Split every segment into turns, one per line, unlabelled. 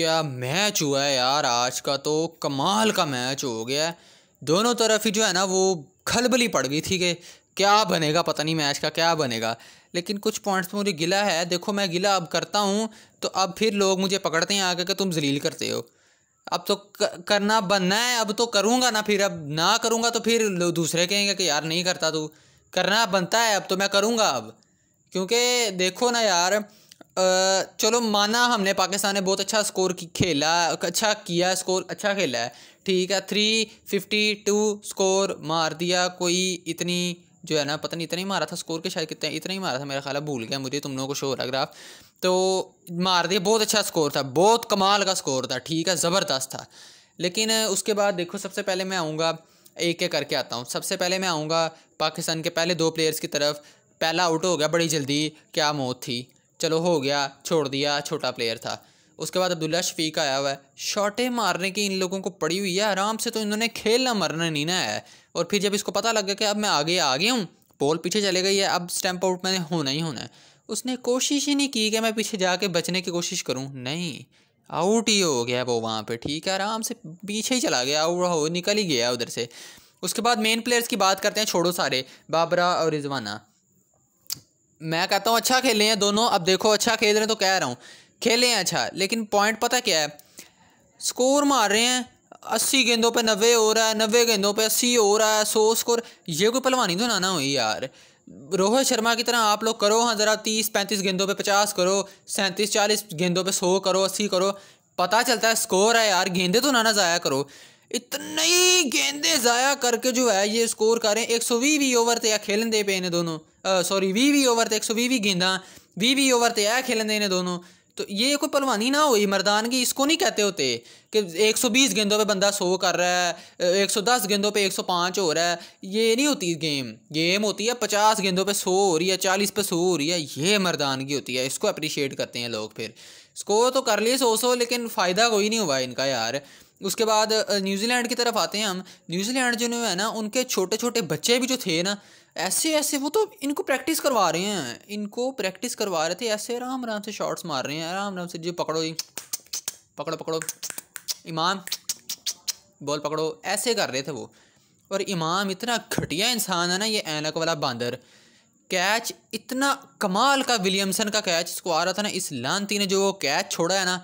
क्या मैच हुआ है यार? आज का तो कमाल का मैच हो गया है। दोनों तरफ़ ही जो है ना, वो खलबली पड़ गई थी कि क्या बनेगा? पता नहीं मैच का क्या बनेगा। लेकिन कुछ पॉइंट्स मुझे गिला है। देखो, मैं गिला अब करता हूँ तो अब फिर लोग मुझे पकड़ते हैं आगे कि तुम जलील करते हो। अब तो करना बनना है, अब तो करूँगा ना फिर। अब ना करूँगा तो फिर दूसरे कहेंगे कि यार नहीं करता तू। करना बनता है, अब तो मैं करूँगा अब। क्योंकि देखो ना यार चलो माना हमने पाकिस्तान ने बहुत अच्छा स्कोर खेला अच्छा किया स्कोर अच्छा खेला है। ठीक है थ्री फिफ्टी टू स्कोर मार दिया। कोई इतनी जो है ना, पता नहीं, इतना ही मारा था स्कोर के शायद कितना, इतना ही मारा था, मेरा ख्याल भूल गया, मुझे तुम लोगों को शो हो रहा ग्राफ तो मार दिया, बहुत अच्छा स्कोर था, बहुत कमाल का स्कोर था, ठीक है, ज़बरदस्त था। लेकिन उसके बाद देखो, सबसे पहले मैं आऊँगा एक एक करके आता हूँ। सबसे पहले मैं आऊँगा पाकिस्तान के पहले दो प्लेयर्स की तरफ़। पहला आउट हो गया बड़ी जल्दी, क्या मौत थी। चलो हो गया, छोड़ दिया, छोटा प्लेयर था। उसके बाद अब्दुल्ला शफीक आया हुआ है। शॉटे मारने की इन लोगों को पड़ी हुई है। आराम से तो इन्होंने खेलना मरना नहीं ना है। और फिर जब इसको पता लग गया कि अब मैं आगे आ गया हूँ पोल पीछे चले गई है, अब स्टैंप आउट मैंने होना ही होना है। उसने कोशिश ही नहीं की कि मैं पीछे जाके बचने की कोशिश करूँ। नहीं आउट ही हो गया वो वहाँ पे, ठीक है। आराम से पीछे ही चला गया आउट हो निकल ही गया उधर से। उसके बाद मेन प्लेयर्स की बात करते हैं, छोड़ो सारे, बाबरा और रिजवाना। मैं कहता हूँ अच्छा खेले हैं दोनों। अब देखो अच्छा खेल रहे हैं तो कह रहा हूँ, खेले हैं अच्छा लेकिन पॉइंट पता क्या है? स्कोर मार रहे हैं, अस्सी गेंदों पे नब्बे हो रहा है, नब्बे गेंदों पे अस्सी हो रहा है, सौ स्कोर ये कोई पलवानी तो ना ना हुई यार। रोहित शर्मा की तरह आप लोग करो हाँ ज़रा तीस पैंतीस गेंदों पे पचास करो, सैंतीस चालीस गेंदों पे सौ करो, अस्सी करो। पता चलता है स्कोर है यार, गेंदे तो ना ना ज़ाया करो। इतनी गेंदे ज़ाया करके जो है ये स्कोर करें। एक सौ भी भी ओवर ते खेलन दे पे इन्हें दोनों। सॉरी वी वी ओवर ते एक सौ भी भी गेंदा वी वी ओवर ते है खेलन दे इन्हें दोनों। तो ये कोई पलवानी ना हुई मर्दानगी इसको नहीं कहते होते कि 120 गेंदों पे बंदा सौ कर रहा है 110 गेंदों पे 105 हो रहा है। ये नहीं होती गेम गेम होती है 50 गेंदों पे 100 हो रही है 40 पे 100 हो रही है। ये मरदान मर्दानगी होती है, इसको अप्रिशिएट करते हैं लोग फिर। स्कोर तो कर लिए सौ सौ, लेकिन फ़ायदा कोई नहीं हुआ इनका यार। उसके बाद न्यूजीलैंड की तरफ़ आते हैं हम। न्यूजीलैंड जो है ना, उनके छोटे छोटे बच्चे भी जो थे ना ऐसे ऐसे वो तो इनको प्रैक्टिस करवा रहे हैं। इनको प्रैक्टिस करवा रहे थे, ऐसे आराम आराम से शॉट्स मार रहे हैं आराम आराम से जो पकड़ो जी। पकड़ो पकड़ो। इमाम बॉल पकड़ो। ऐसे कर रहे थे वो। और इमाम इतना घटिया इंसान है ना, ये ऐनक वाला बांदर। कैच, इतना कमाल का विलियमसन का कैच इसको आ रहा था ना, इस लानती ने जो कैच छोड़ा है ना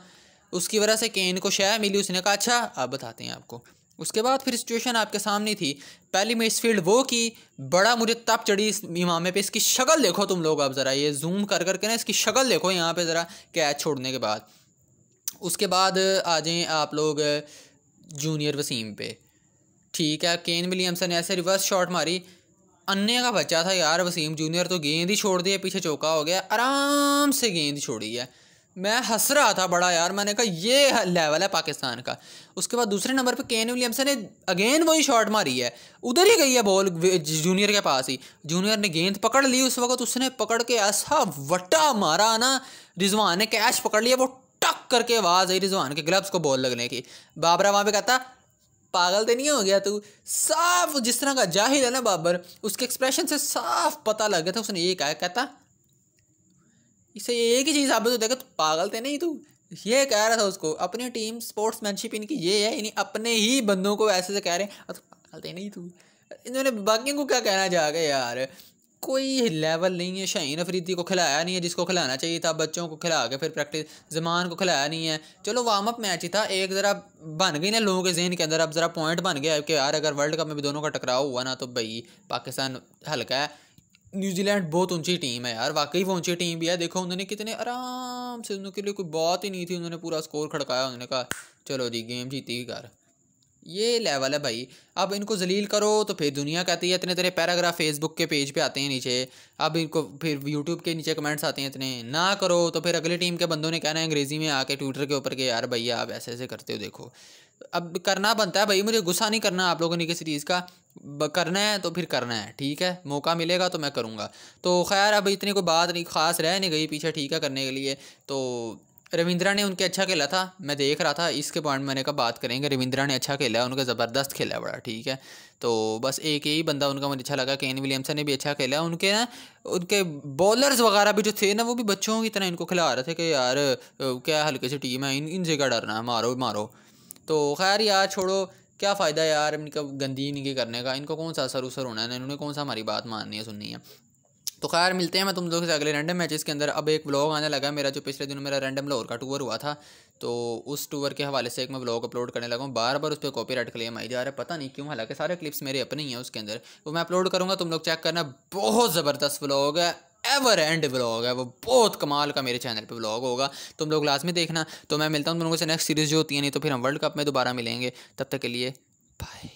उसकी वजह से केन को शय मिली, उसने कहा अच्छा आप बताते हैं आपको। उसके बाद फिर सिचुएशन आपके सामने थी। पहली में इस फ़ील्ड वो की, बड़ा मुझे तप चढ़ी इस इमामे पे, इसकी शक्ल देखो तुम लोग अब ज़रा, ये जूम कर करके ना, इसकी शक्ल देखो यहाँ पे ज़रा कैच छोड़ने के बाद। उसके बाद आ जाएँ आप लोग जूनियर वसीम पे। ठीक है, केन विलियमसन ऐसे रिवर्स शॉट मारी। अन्य का बच्चा था यार वसीम जूनियर तो गेंद ही छोड़ दिया पीछे चौका हो गया, आराम से गेंद छोड़ी है। मैं हंस रहा था बड़ा यार। मैंने कहा, ये लेवल है पाकिस्तान का। उसके बाद दूसरे नंबर पे केन विलियमसन ने अगेन वही शॉट मारी है। उधर ही गई है बॉल जूनियर के पास ही। जूनियर ने गेंद पकड़ ली उस वक्त, उसने पकड़ के ऐसा वटा मारा ना, रिजवान ने कैच पकड़ लिया, वो टक करके आवाज़ आई रिजवान के ग्लव्स को बॉल लगने की। बाबरा वहाँ पे कहता, पागल तो नहीं हो गया तू? साफ़ जिस तरह का जाहिल है ना बाबर, उसके एक्सप्रेशन से साफ़ पता लग गया था, उसने ये कहा, कहता इसे एक ही चीज़ साबित होता है तो पागल थे नहीं तू? ये कह रहा था उसको, अपनी टीम स्पोर्ट्समैनशिप इनकी ये है यानी अपने ही बंदों को ऐसे से कह रहे हैं। तो पागल थे नहीं तू? इन्होंने बाकियों को क्या कहना चाह गए यार? कोई लेवल नहीं है, शाहीन अफरीदी को खिलाया नहीं है, जिसको खिलाना चाहिए था, बच्चों को खिला के फिर प्रैक्टिस जमान को खिलाया नहीं है। चलो वार्म अप मैच ही था, एक ज़रा बन गई ना लोगों के जहन के अंदर, अब ज़रा पॉइंट बन गया कि यार, अगर वर्ल्ड कप में भी दोनों का टकराव हुआ ना तो भाई, पाकिस्तान हल्का है। न्यूजीलैंड बहुत ऊँची टीम है यार, वाकई वो ऊँची टीम भी है। देखो उन्होंने कितने आराम से उनके लिए कोई बात ही नहीं थी, उन्होंने पूरा स्कोर खड़काया, उन्होंने कहा, चलो जी गेम जीती कर। ये लेवल है भाई। अब इनको जलील करो तो फिर दुनिया कहती है, इतने तेरे पैराग्राफ फेसबुक के पेज पे आते हैं नीचे। अब इनको फिर यूट्यूब के नीचे कमेंट्स आते हैं, इतने ना करो। तो फिर अगली टीम के बंदों ने कहना है अंग्रेज़ी में आके ट्विटर के ऊपर के, यार भैया, आप ऐसे ऐसे करते हो, देखो। अब करना बनता है भाई, मुझे गुस्सा नहीं करना आप लोगों ने किसी चीज़ का। करना है तो फिर करना है, ठीक है? मौका मिलेगा तो मैं करूँगा। तो खैर, अब इतनी कोई बात नहीं, ख़ास रह नहीं गई पीछे, ठीक है, करने के लिए। तो रविंद्रा ने उनके अच्छा खेला था, मैं देख रहा था, इसके पॉइंट मैंने कहा बात करेंगे, रविंद्रा ने अच्छा खेला है, उनका ज़बरदस्त खेला है बड़ा, ठीक है? तो बस एक ही बंदा उनका मुझे अच्छा लगा, केन विलियमसन ने भी अच्छा खेला उनके ना, उनके बॉलर्स वगैरह भी जो थे ना, वो भी बच्चों की तरह इनको खिला रहे थे कि यार क्या हल्के से टीम है, इन, इनसे क्या डरना है, मारो मारो। तो खैर यार छोड़ो, क्या फ़ायदा यार इनका गंदी इनके करने का? इनको कौन सा असर उसर होना है? इन्होंने कौन सा हमारी बात माननी है, सुननी है? तो खैर मिलते हैं मैं तुम लोग से अगले रैंडम मैचेस के अंदर। अब एक व्लॉग आने लगा मेरा, जो पिछले दिनों मेरा रैंडम लाहौर का टूर हुआ था। तो उस टूर के हवाले से एक मैं व्लॉग अपलोड करने लगा हूँ। बार बार उस पर कॉपी राइट क्लेम आई जा रहा है। पता नहीं क्यों, हालाँकि सारे क्लिप्स मेरे अपने ही हैं उसके अंदर। वो मैं अपलोड करूँगा, तुम लोग चेक करना। बहुत ज़बरदस्त व्लॉग है। एवर एंड ब्लॉग है। वो बहुत कमाल का मेरे चैनल पे ब्लॉग होगा। तुम लोग लास्ट में देखना। तो मैं मिलता हूँ तुम लोगों से नेक्स्ट सीरीज़ जो होती है, नहीं तो फिर हम वर्ल्ड कप में दोबारा मिलेंगे। तब तक के लिए बाय